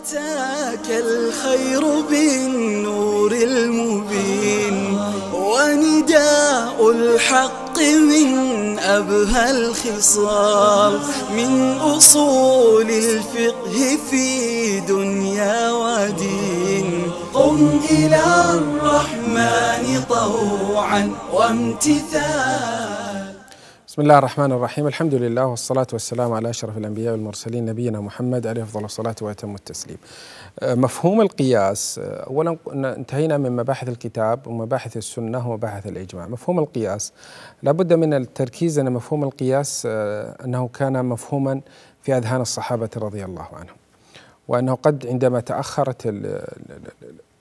أتاك الخير بالنور المبين. ونداء الحق من أبهى الخصال. من أصول الفقه في دنيا ودين. قم إلى الرحمن طوعا وامتثال بسم الله الرحمن الرحيم الحمد لله والصلاة والسلام على أشرف الأنبياء والمرسلين نبينا محمد عليه أفضل الصلاة وأتم التسليم مفهوم القياس أولا انتهينا من مباحث الكتاب ومباحث السنة ومباحث الإجماع مفهوم القياس لابد من التركيز أن مفهوم القياس أنه كان مفهوما في أذهان الصحابة رضي الله عنهم وأنه قد عندما تأخرت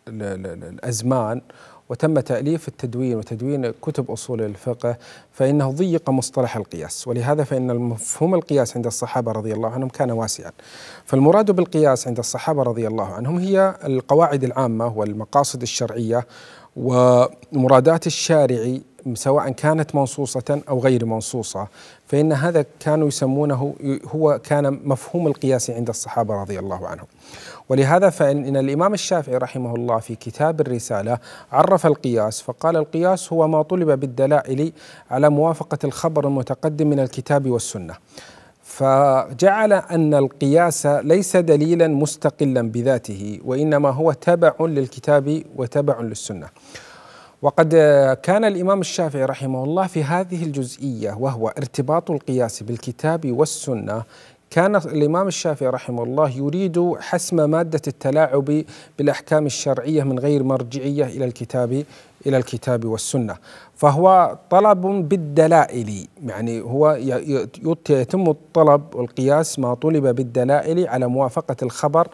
الأزمان وتم تأليف التدوين وتدوين كتب أصول الفقه فإنه ضيق مصطلح القياس. ولهذا فإن مفهوم القياس عند الصحابة رضي الله عنهم كان واسعا. فالمراد بالقياس عند الصحابة رضي الله عنهم هي القواعد العامة والمقاصد الشرعية ومرادات الشارع سواء كانت منصوصة أو غير منصوصة فإن هذا كانوا يسمونه هو كان مفهوم القياس عند الصحابة رضي الله عنهم. ولهذا فإن الإمام الشافعي رحمه الله في كتاب الرسالة عرف القياس فقال القياس هو ما طلب بالدلائل على موافقة الخبر المتقدم من الكتاب والسنة. فجعل أن القياس ليس دليلا مستقلا بذاته وإنما هو تبع للكتاب وتبع للسنة. وقد كان الإمام الشافعي رحمه الله في هذه الجزئية وهو ارتباط القياس بالكتاب والسنة. كان الإمام الشافعي رحمه الله يريد حسم مادة التلاعب بالأحكام الشرعية من غير مرجعية إلى الكتاب إلى الكتاب والسنة. فهو طلب بالدلائل يعني هو يتم الطلب والقياس ما طلب بالدلائل على موافقة الخبر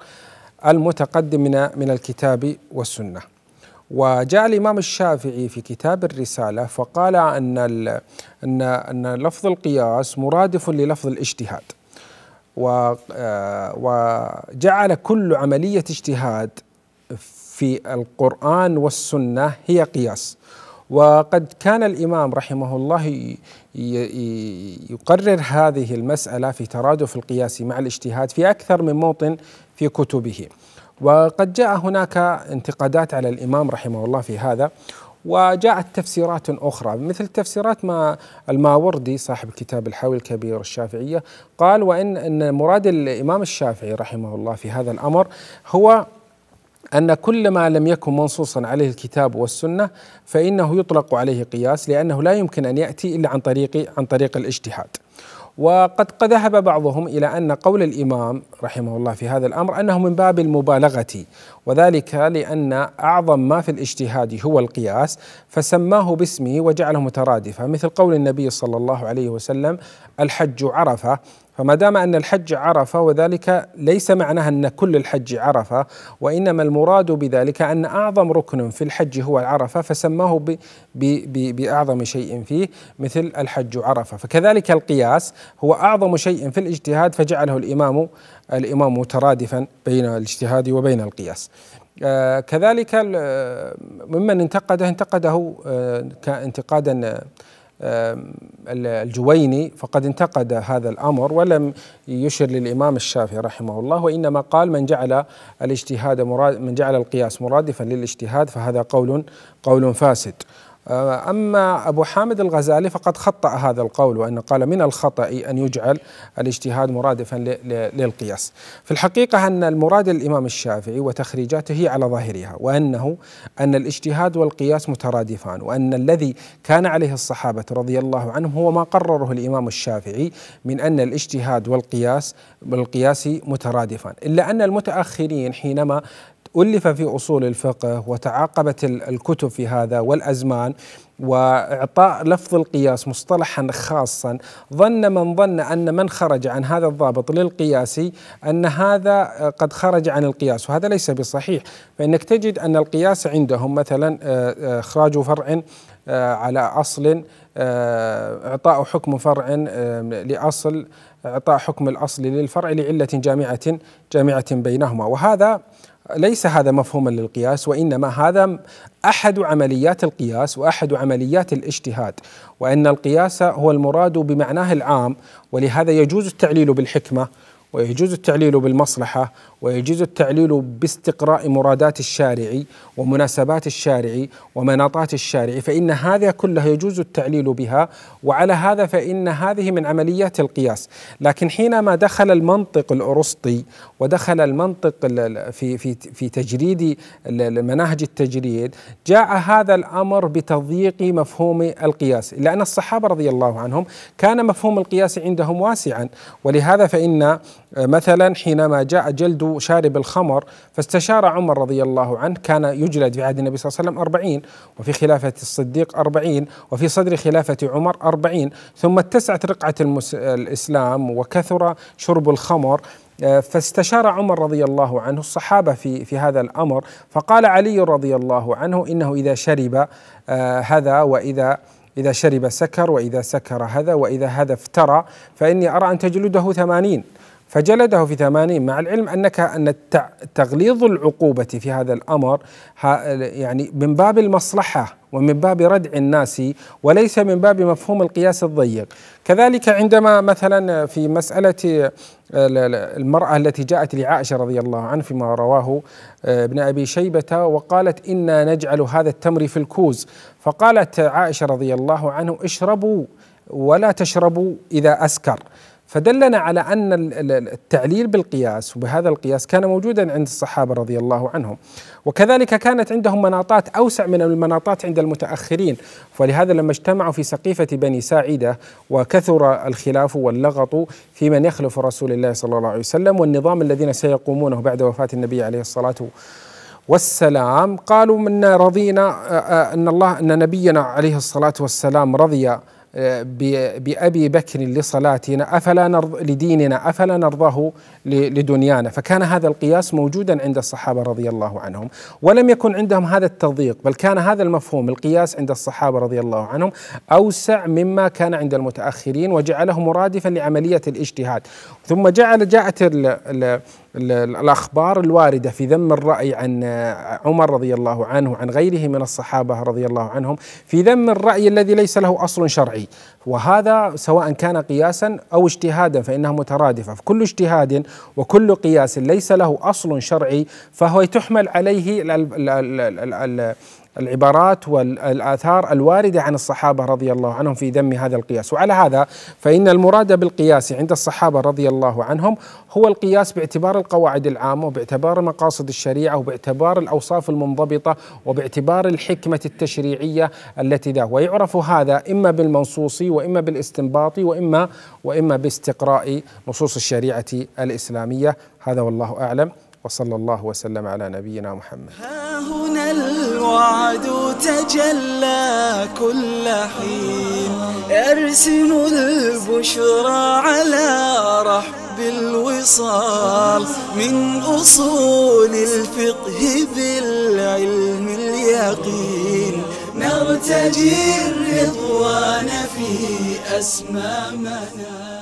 المتقدم من من الكتاب والسنة. وجاء الإمام الشافعي في كتاب الرسالة فقال أن ان أن لفظ القياس مرادف للفظ الاجتهاد. وجعل كل عملية اجتهاد في القرآن والسنة هي قياس. وقد كان الإمام رحمه الله يقرر هذه المسألة في ترادف القياس مع الاجتهاد في أكثر من موطن في كتبه. وقد جاء هناك انتقادات على الإمام رحمه الله في هذا وجاءت تفسيرات أخرى مثل تفسيرات ما الماوردي صاحب كتاب الحاوي الكبير الشافعية قال وإن إن مراد الإمام الشافعي رحمه الله في هذا الأمر هو أن كل ما لم يكن منصوصا عليه الكتاب والسنة فإنه يطلق عليه قياس لأنه لا يمكن أن يأتي إلا عن طريق عن طريق الاجتهاد. وقد ذهب بعضهم إلى أن قول الإمام رحمه الله في هذا الأمر أنه من باب المبالغة وذلك لأن أعظم ما في الاجتهاد هو القياس فسماه باسمه وجعله مترادفا مثل قول النبي صلى الله عليه وسلم الحج عرفة. فما دام أن الحج عرفة وذلك ليس معناه أن كل الحج عرفة وإنما المراد بذلك أن أعظم ركن في الحج هو عرفة فسماه ب ب بأعظم شيء فيه مثل الحج عرفة فكذلك القياس هو أعظم شيء في الاجتهاد فجعله الإمام الإمام مترادفا بين الاجتهاد وبين القياس. آه كذلك ممن انتقده انتقده آه انتقادا الجويني فقد انتقد هذا الأمر ولم يشر للإمام الشافعي رحمه الله وإنما قال من جعل الاجتهاد مراد من جعل القياس مرادفا للاجتهاد فهذا قول قول فاسد. أما أبو حامد الغزالي فقد خطأ هذا القول وأن قال من الخطأ أن يجعل الاجتهاد مرادفا للقياس. في الحقيقة أن المراد الإمام الشافعي وتخريجاته هي على ظاهرها وأنه أن الاجتهاد والقياس مترادفان وأن الذي كان عليه الصحابة رضي الله عنهم هو ما قرره الإمام الشافعي من أن الاجتهاد والقياس بالقياس مترادفان. إلا أن المتأخرين حينما ألف في أصول الفقه وتعاقبت الكتب في هذا والأزمان وإعطاء لفظ القياس مصطلحا خاصا ظن من ظن أن من خرج عن هذا الضابط للقياس أن هذا قد خرج عن القياس وهذا ليس بصحيح. فإنك تجد أن القياس عندهم مثلا إخراج فرع على أصل إعطاء حكم فرع لأصل إعطاء حكم الأصل للفرع لعلة جامعة جامعة بينهما. وهذا ليس هذا مفهوما للقياس وإنما هذا أحد عمليات القياس وأحد عمليات الاجتهاد وأن القياس هو المراد بمعناه العام ولهذا يجوز التعليل بالحكمة. ويجوز التعليل بالمصلحة ويجوز التعليل باستقراء مرادات الشارع ومناسبات الشارع ومناطات الشارع فإن هذا كله يجوز التعليل بها وعلى هذا فإن هذه من عمليات القياس. لكن حينما دخل المنطق الأرسطي ودخل المنطق في في في تجريد مناهج التجريد جاء هذا الأمر بتضييق مفهوم القياس لأن الصحابة رضي الله عنهم كان مفهوم القياس عندهم واسعا. ولهذا فإن مثلا حينما جاء جلد شارب الخمر فاستشار عمر رضي الله عنه كان يجلد في عهد النبي صلى الله عليه وسلم أربعين وفي خلافة الصديق أربعين وفي صدر خلافة عمر أربعين ثم اتسعت رقعة الإسلام وكثر شرب الخمر. فاستشار عمر رضي الله عنه الصحابة في في هذا الأمر فقال علي رضي الله عنه إنه إذا شرب آه، هذا وإذا إذا شرب سكر وإذا سكر هذا وإذا هذا افترى فإني أرى أن تجلده ثمانين. فجلده في ثمانين. مع العلم أنك أن تغليظ العقوبة في هذا الأمر يعني من باب المصلحة ومن باب ردع الناس وليس من باب مفهوم القياس الضيق. كذلك عندما مثلا في مسألة المرأة التي جاءت لعائشة رضي الله عنها فيما رواه ابن أبي شيبة وقالت إنا نجعل هذا التمر في الكوز. فقالت عائشة رضي الله عنه اشربوا ولا تشربوا إذا أسكر. فدلنا على أن التعليل بالقياس وبهذا القياس كان موجودا عند الصحابة رضي الله عنهم. وكذلك كانت عندهم مناطات أوسع من المناطات عند المتأخرين. ولهذا لما اجتمعوا في سقيفة بني ساعدة وكثر الخلاف واللغط في من يخلف رسول الله صلى الله عليه وسلم والنظام الذين سيقومونه بعد وفاة النبي عليه الصلاة والسلام قالوا منا رضينا إن الله إن نبينا عليه الصلاة والسلام رضي بأبي بكر لصلاتنا أفلا نرض لديننا أفلا نرضاه لدنيانا؟ فكان هذا القياس موجودا عند الصحابة رضي الله عنهم ولم يكن عندهم هذا التضييق بل كان هذا المفهوم القياس عند الصحابة رضي الله عنهم أوسع مما كان عند المتأخرين وجعله مرادفا لعملية الاجتهاد. ثم جعل جاءت الأخبار الواردة في ذم الرأي عن عمر رضي الله عنه وعن غيره من الصحابة رضي الله عنهم في ذم الرأي الذي ليس له أصل شرعي. وهذا سواء كان قياسا أو اجتهادا فإنها مترادفة فكل اجتهاد وكل قياس ليس له أصل شرعي فهو تحمل عليه العبارات والآثار الواردة عن الصحابة رضي الله عنهم في ذم هذا القياس. وعلى هذا فإن المراد بالقياس عند الصحابة رضي الله عنهم هو القياس باعتبار القواعد العامة وباعتبار مقاصد الشريعة وباعتبار الأوصاف المنضبطة وباعتبار الحكمة التشريعية التي ذا. ويعرف هذا إما بالمنصوص وإما بالاستنباط وإما وإما باستقراء نصوص الشريعة الإسلامية. هذا والله أعلم. وصلى الله وسلم على نبينا محمد. الوعد تجلى كل حين. يرسم البشرى على رحب الوصال. من أصول الفقه بالعلم اليقين. نرتجي الرضوان في أسمى منال